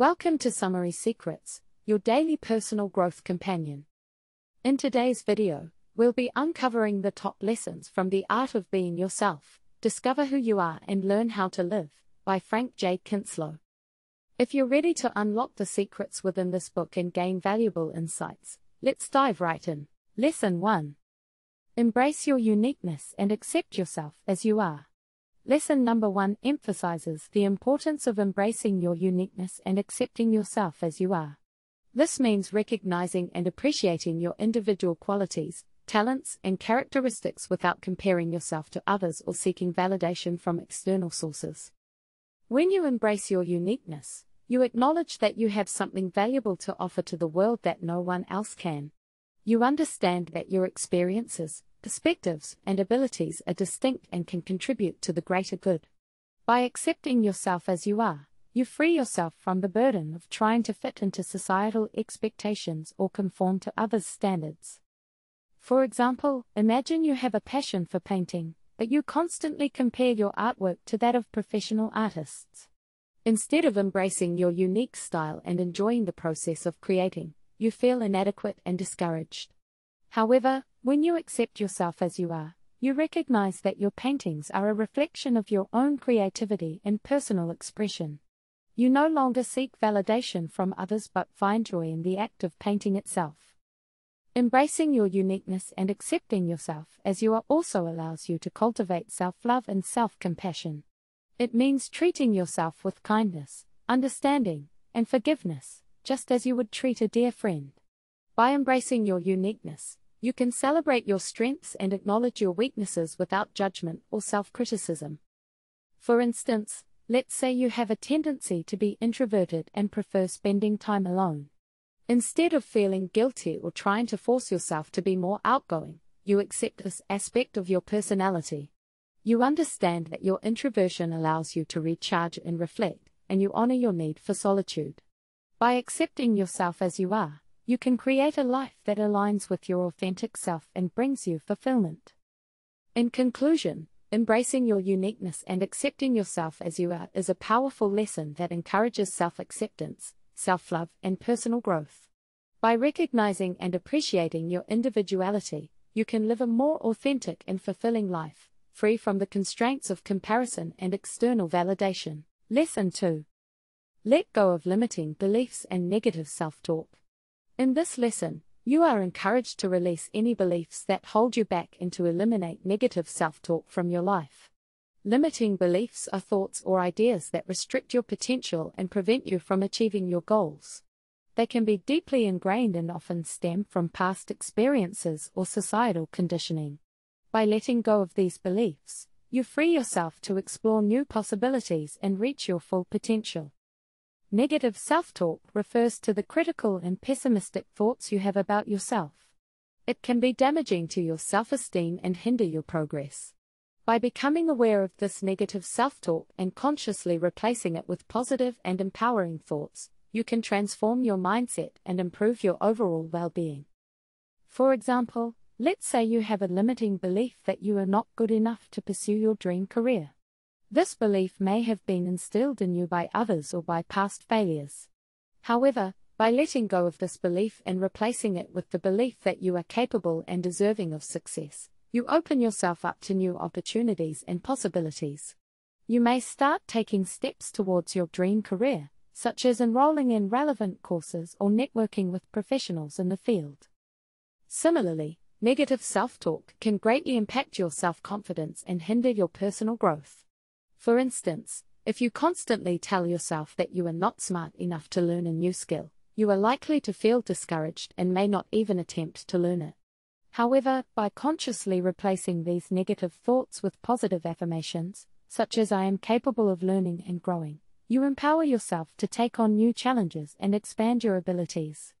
Welcome to Summary Secrets, your daily personal growth companion. In today's video, we'll be uncovering the top lessons from The Art of Being Yourself Discover Who You Are and Learn How to Live by Frank J. Kinslow. If you're ready to unlock the secrets within this book and gain valuable insights, let's dive right in. Lesson 1 Embrace your uniqueness and accept yourself as you are. Lesson number 1 emphasizes the importance of embracing your uniqueness and accepting yourself as you are. This means recognizing and appreciating your individual qualities, talents, and characteristics without comparing yourself to others or seeking validation from external sources. When you embrace your uniqueness, you acknowledge that you have something valuable to offer to the world that no one else can. You understand that your experiences, perspectives, and abilities are distinct and can contribute to the greater good. By accepting yourself as you are, you free yourself from the burden of trying to fit into societal expectations or conform to others' standards. For example, imagine you have a passion for painting, but you constantly compare your artwork to that of professional artists. Instead of embracing your unique style and enjoying the process of creating, you feel inadequate and discouraged. However, when you accept yourself as you are, you recognize that your paintings are a reflection of your own creativity and personal expression. You no longer seek validation from others but find joy in the act of painting itself. Embracing your uniqueness and accepting yourself as you are also allows you to cultivate self love and self compassion. It means treating yourself with kindness, understanding, and forgiveness, just as you would treat a dear friend. By embracing your uniqueness, you can celebrate your strengths and acknowledge your weaknesses without judgment or self criticism. For instance, let's say you have a tendency to be introverted and prefer spending time alone. Instead of feeling guilty or trying to force yourself to be more outgoing, you accept this aspect of your personality. You understand that your introversion allows you to recharge and reflect, and you honor your need for solitude. By accepting yourself as you are, you can create a life that aligns with your authentic self and brings you fulfillment. In conclusion, embracing your uniqueness and accepting yourself as you are is a powerful lesson that encourages self acceptance, self love, and personal growth. By recognizing and appreciating your individuality, you can live a more authentic and fulfilling life, free from the constraints of comparison and external validation. Lesson 2 Let go of limiting beliefs and negative self talk. In this lesson, you are encouraged to release any beliefs that hold you back and to eliminate negative self talk from your life. Limiting beliefs are thoughts or ideas that restrict your potential and prevent you from achieving your goals. They can be deeply ingrained and often stem from past experiences or societal conditioning. By letting go of these beliefs, you free yourself to explore new possibilities and reach your full potential. Negative self talk refers to the critical and pessimistic thoughts you have about yourself. It can be damaging to your self esteem and hinder your progress. By becoming aware of this negative self talk and consciously replacing it with positive and empowering thoughts, you can transform your mindset and improve your overall well being. For example, let's say you have a limiting belief that you are not good enough to pursue your dream career. This belief may have been instilled in you by others or by past failures. However, by letting go of this belief and replacing it with the belief that you are capable and deserving of success, you open yourself up to new opportunities and possibilities. You may start taking steps towards your dream career, such as enrolling in relevant courses or networking with professionals in the field. Similarly, negative self talk can greatly impact your self confidence and hinder your personal growth. For instance, if you constantly tell yourself that you are not smart enough to learn a new skill, you are likely to feel discouraged and may not even attempt to learn it. However, by consciously replacing these negative thoughts with positive affirmations, such as I am capable of learning and growing, you empower yourself to take on new challenges and expand your abilities.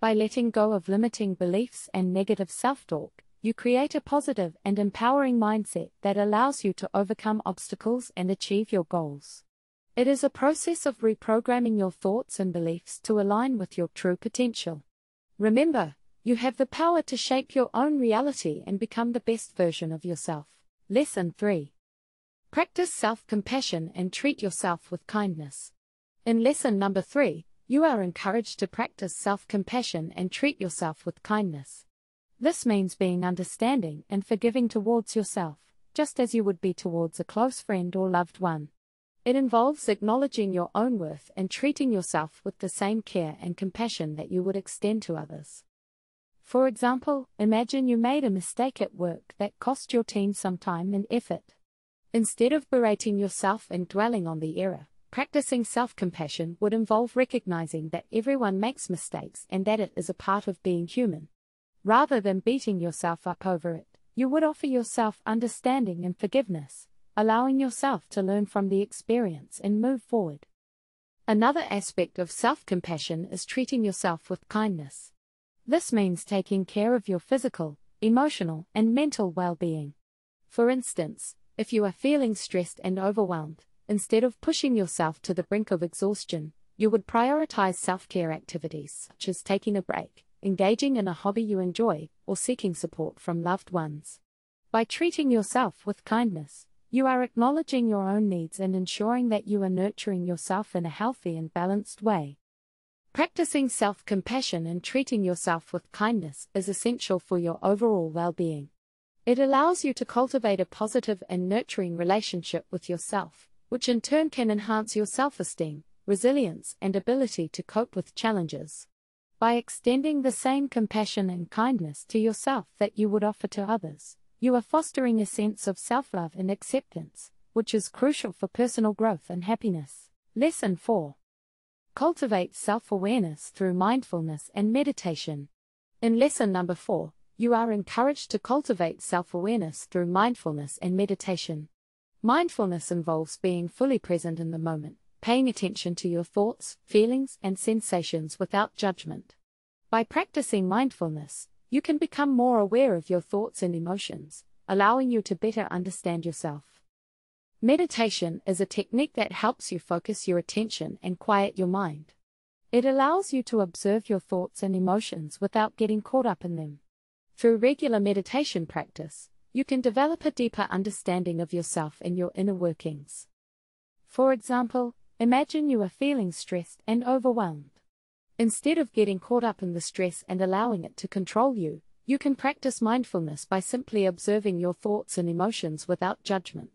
By letting go of limiting beliefs and negative self talk, you create a positive and empowering mindset that allows you to overcome obstacles and achieve your goals. It is a process of reprogramming your thoughts and beliefs to align with your true potential. Remember, you have the power to shape your own reality and become the best version of yourself. Lesson 3 Practice self compassion and treat yourself with kindness. In lesson number three, you are encouraged to practice self compassion and treat yourself with kindness. This means being understanding and forgiving towards yourself, just as you would be towards a close friend or loved one. It involves acknowledging your own worth and treating yourself with the same care and compassion that you would extend to others. For example, imagine you made a mistake at work that cost your team some time and effort. Instead of berating yourself and dwelling on the error, Practicing self compassion would involve recognizing that everyone makes mistakes and that it is a part of being human. Rather than beating yourself up over it, you would offer yourself understanding and forgiveness, allowing yourself to learn from the experience and move forward. Another aspect of self compassion is treating yourself with kindness. This means taking care of your physical, emotional, and mental well being. For instance, if you are feeling stressed and overwhelmed, Instead of pushing yourself to the brink of exhaustion, you would prioritize self care activities such as taking a break, engaging in a hobby you enjoy, or seeking support from loved ones. By treating yourself with kindness, you are acknowledging your own needs and ensuring that you are nurturing yourself in a healthy and balanced way. Practicing self compassion and treating yourself with kindness is essential for your overall well being. It allows you to cultivate a positive and nurturing relationship with yourself, which in turn can enhance your self esteem, resilience, and ability to cope with challenges. By extending the same compassion and kindness to yourself that you would offer to others, you are fostering a sense of self love and acceptance, which is crucial for personal growth and happiness. Lesson 4 Cultivate self awareness through mindfulness and meditation. In lesson number 4, you are encouraged to cultivate self awareness through mindfulness and meditation. Mindfulness involves being fully present in the moment, paying attention to your thoughts, feelings, and sensations without judgment. By practicing mindfulness, you can become more aware of your thoughts and emotions, allowing you to better understand yourself. Meditation is a technique that helps you focus your attention and quiet your mind. It allows you to observe your thoughts and emotions without getting caught up in them. Through regular meditation practice, you can develop a deeper understanding of yourself and your inner workings. For example, imagine you are feeling stressed and overwhelmed. Instead of getting caught up in the stress and allowing it to control you, you can practice mindfulness by simply observing your thoughts and emotions without judgment.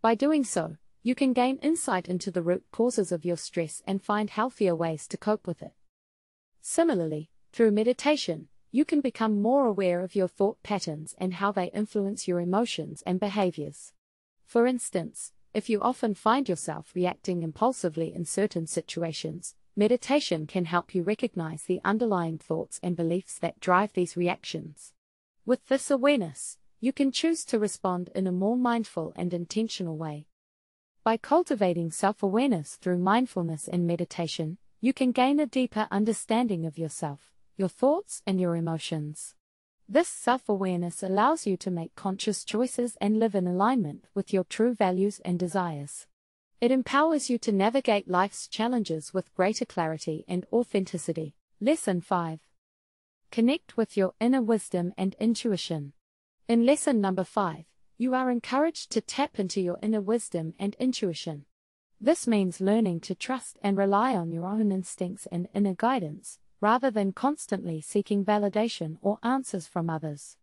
By doing so, you can gain insight into the root causes of your stress and find healthier ways to cope with it. Similarly, through meditation, you can become more aware of your thought patterns and how they influence your emotions and behaviors. For instance, if you often find yourself reacting impulsively in certain situations, meditation can help you recognize the underlying thoughts and beliefs that drive these reactions. With this awareness, you can choose to respond in a more mindful and intentional way. By cultivating self awareness through mindfulness and meditation, you can gain a deeper understanding of yourself your thoughts, and your emotions. This self awareness allows you to make conscious choices and live in alignment with your true values and desires. It empowers you to navigate life's challenges with greater clarity and authenticity. Lesson 5 Connect with your inner wisdom and intuition. In lesson number 5, you are encouraged to tap into your inner wisdom and intuition. This means learning to trust and rely on your own instincts and inner guidance, rather than constantly seeking validation or answers from others.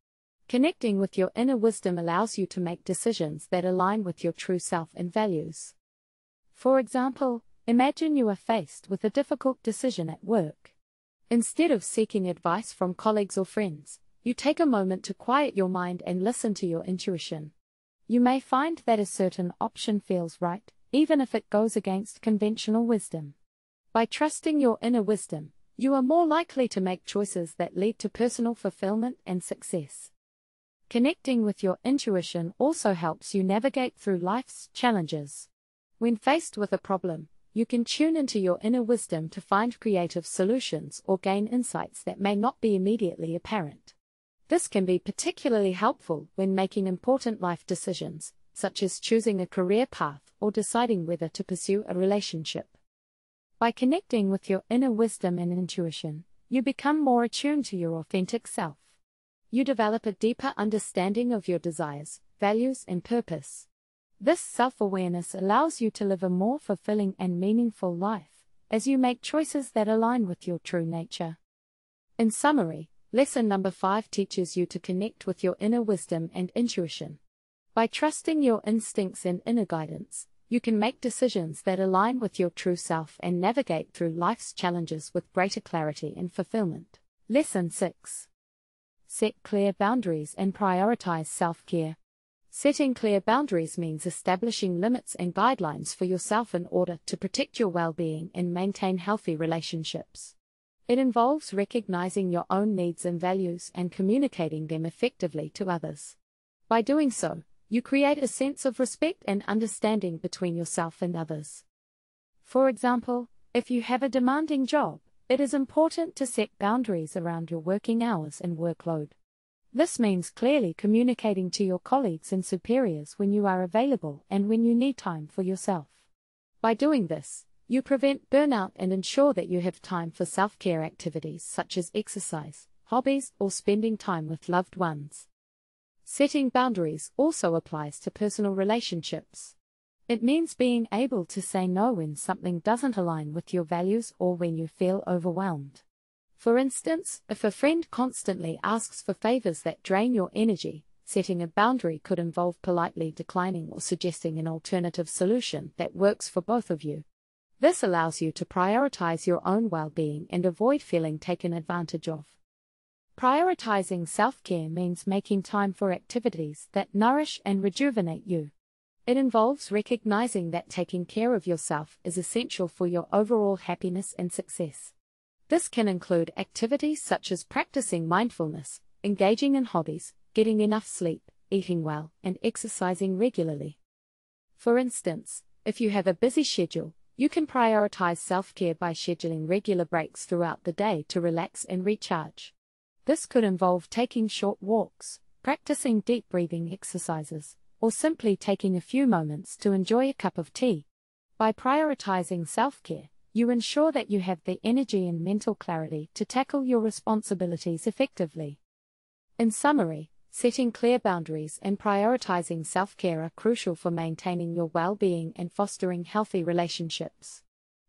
Connecting with your inner wisdom allows you to make decisions that align with your true self and values. For example, imagine you are faced with a difficult decision at work. Instead of seeking advice from colleagues or friends, you take a moment to quiet your mind and listen to your intuition. You may find that a certain option feels right, even if it goes against conventional wisdom. By trusting your inner wisdom, you are more likely to make choices that lead to personal fulfillment and success. Connecting with your intuition also helps you navigate through life's challenges. When faced with a problem, you can tune into your inner wisdom to find creative solutions or gain insights that may not be immediately apparent. This can be particularly helpful when making important life decisions, such as choosing a career path or deciding whether to pursue a relationship. By connecting with your inner wisdom and intuition, you become more attuned to your authentic self. You develop a deeper understanding of your desires, values, and purpose. This self awareness allows you to live a more fulfilling and meaningful life, as you make choices that align with your true nature. In summary, lesson number 5 teaches you to connect with your inner wisdom and intuition. By trusting your instincts and inner guidance, you can make decisions that align with your true self and navigate through life's challenges with greater clarity and fulfillment. Lesson 6 Set clear boundaries and prioritize self care. Setting clear boundaries means establishing limits and guidelines for yourself in order to protect your well being and maintain healthy relationships. It involves recognizing your own needs and values and communicating them effectively to others. By doing so, you create a sense of respect and understanding between yourself and others. For example, if you have a demanding job, it is important to set boundaries around your working hours and workload. This means clearly communicating to your colleagues and superiors when you are available and when you need time for yourself. By doing this, you prevent burnout and ensure that you have time for self care activities such as exercise, hobbies, or spending time with loved ones. Setting boundaries also applies to personal relationships. It means being able to say no when something doesn't align with your values or when you feel overwhelmed. For instance, if a friend constantly asks for favors that drain your energy, setting a boundary could involve politely declining or suggesting an alternative solution that works for both of you. This allows you to prioritize your own well being and avoid feeling taken advantage of. Prioritizing self care means making time for activities that nourish and rejuvenate you. It involves recognizing that taking care of yourself is essential for your overall happiness and success. This can include activities such as practicing mindfulness, engaging in hobbies, getting enough sleep, eating well, and exercising regularly. For instance, if you have a busy schedule, you can prioritize self care by scheduling regular breaks throughout the day to relax and recharge. This could involve taking short walks, practicing deep breathing exercises, or simply taking a few moments to enjoy a cup of tea. By prioritizing self care, you ensure that you have the energy and mental clarity to tackle your responsibilities effectively. In summary, setting clear boundaries and prioritizing self care are crucial for maintaining your well being and fostering healthy relationships.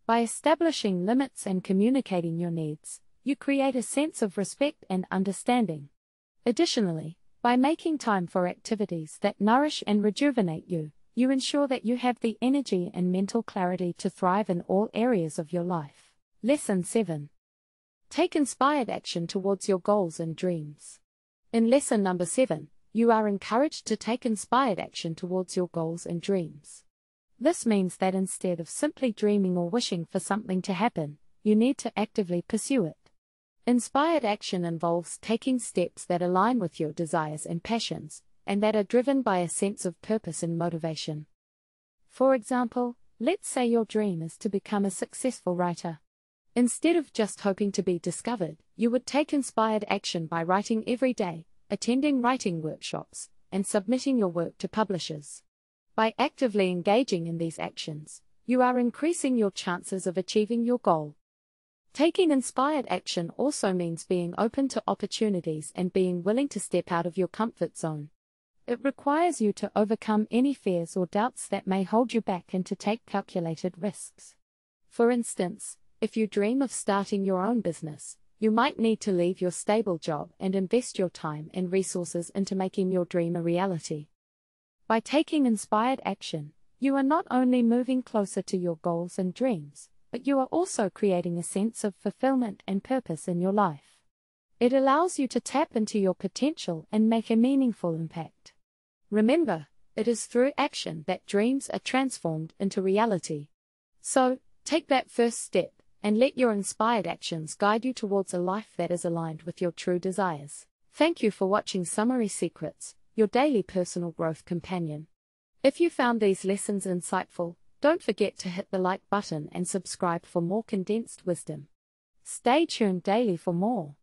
By establishing limits and communicating your needs, you create a sense of respect and understanding. Additionally, by making time for activities that nourish and rejuvenate you, you ensure that you have the energy and mental clarity to thrive in all areas of your life. Lesson 7 Take inspired action towards your goals and dreams. In lesson number 7, you are encouraged to take inspired action towards your goals and dreams. This means that instead of simply dreaming or wishing for something to happen, you need to actively pursue it. Inspired action involves taking steps that align with your desires and passions, and that are driven by a sense of purpose and motivation. For example, let's say your dream is to become a successful writer. Instead of just hoping to be discovered, you would take inspired action by writing every day, attending writing workshops, and submitting your work to publishers. By actively engaging in these actions, you are increasing your chances of achieving your goal. Taking inspired action also means being open to opportunities and being willing to step out of your comfort zone. It requires you to overcome any fears or doubts that may hold you back and to take calculated risks. For instance, if you dream of starting your own business, you might need to leave your stable job and invest your time and resources into making your dream a reality. By taking inspired action, you are not only moving closer to your goals and dreams, but you are also creating a sense of fulfillment and purpose in your life. It allows you to tap into your potential and make a meaningful impact. Remember, it is through action that dreams are transformed into reality. So, take that first step and let your inspired actions guide you towards a life that is aligned with your true desires. Thank you for watching Summary Secrets, your daily personal growth companion. If you found these lessons insightful, don't forget to hit the like button and subscribe for more condensed wisdom. Stay tuned daily for more.